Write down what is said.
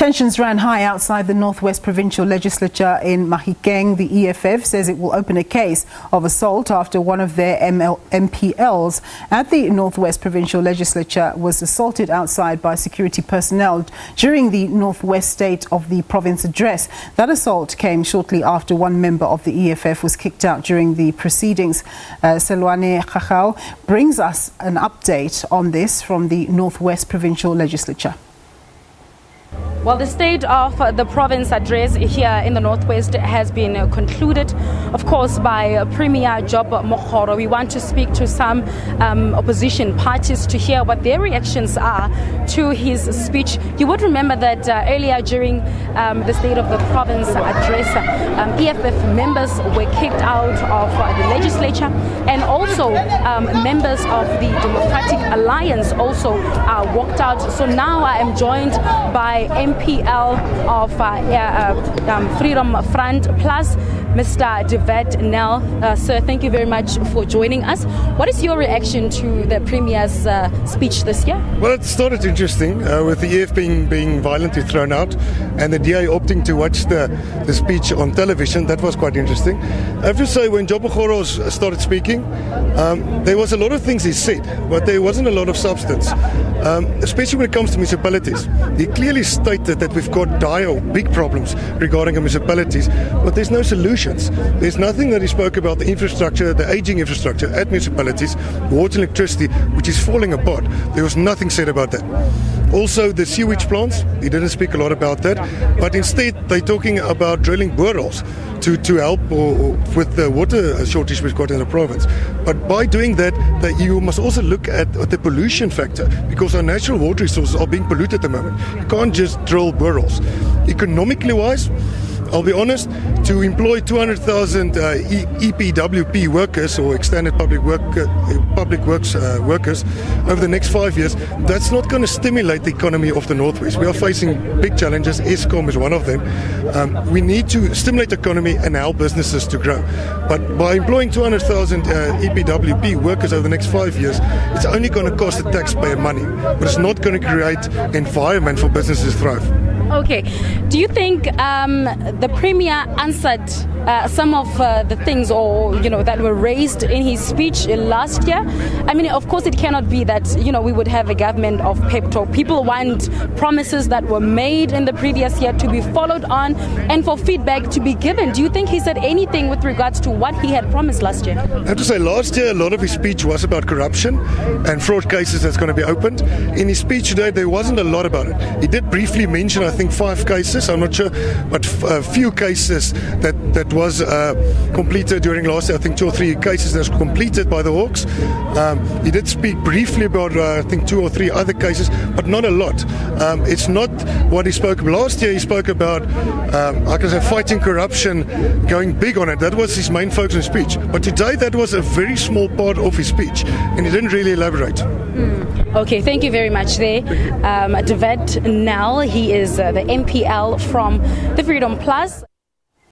Tensions ran high outside the Northwest Provincial Legislature in Mahikeng. The EFF says it will open a case of assault after one of their ML- MPLs at the Northwest Provincial Legislature was assaulted outside by security personnel during the Northwest State of the Province address. That assault came shortly after one member of the EFF was kicked out during the proceedings. Uh, Sellwane Khakhau brings us an update on this from the Northwest Provincial Legislature. Well, the state of the province address here in the Northwest has been concluded, of course, by Premier Job Mokgoro. We want to speak to some um, opposition parties to hear what their reactions are to his speech. You would remember that uh, earlier during um, the state of the province address, um, EFF members were kicked out of uh, the legislature, and also um, members of the Democratic Alliance also uh, walked out. So now I am joined by MPL of uh, uh, um, Freedom Front Plus, Mr. Devet Nel. Uh, sir, thank you very much for joining us. What is your reaction to the Premier's uh, speech this year? Well, it started interesting uh, with the EF being, being violently thrown out and the DA opting to watch the, the speech on television. That was quite interesting. I have to say, when Job Mokgoro started speaking, um, there was a lot of things he said, but there wasn't a lot of substance, um, especially when it comes to municipalities. He clearly stated that we've got dire, big problems regarding municipalities, but there's no solutions. There's nothing that he spoke about the infrastructure, the aging infrastructure at municipalities, water and electricity, which is falling apart. There was nothing said about that. Also, the sewage plants, he didn't speak a lot about that, but instead they're talking about drilling boreholes to, to help or, or with the water shortage we've got in the province. But by doing that, that you must also look at, at the pollution factor because our natural water resources are being polluted at the moment. You can't just drill boreholes. Economically wise, I'll be honest, to employ 200,000 uh, EPWP workers or extended public work uh, public works uh, workers over the next five years, that's not going to stimulate the economy of the Northwest. We are facing big challenges. Eskom is one of them. Um, we need to stimulate the economy and help businesses to grow. But by employing 200,000 uh, EPWP workers over the next five years, it's only going to cost the taxpayer money, but it's not going to create environment for businesses to thrive. Okay. Do you think um, the premier answered uh, some of uh, the things, or you know, that were raised in his speech last year? I mean, of course, it cannot be that you know we would have a government of pep talk. People want promises that were made in the previous year to be followed on, and for feedback to be given. Do you think he said anything with regards to what he had promised last year? I have to say, last year a lot of his speech was about corruption and fraud cases that's going to be opened. In his speech today, there wasn't a lot about it. He did briefly mention, I think, five cases. I'm not sure, but a few cases that that was uh, completed during last year. I think two or three cases that was completed by the Hawks. Um, he did speak briefly about uh, I think two or three other cases, but not a lot. Um, it's not what he spoke about last year. He spoke about, um, I can say, fighting corruption, going big on it. That was his main focus in speech. But today, that was a very small part of his speech, and he didn't really elaborate. Mm. Okay, thank you very much there. Um, Devet Nel, he is uh, the MPL from the Freedom Plus.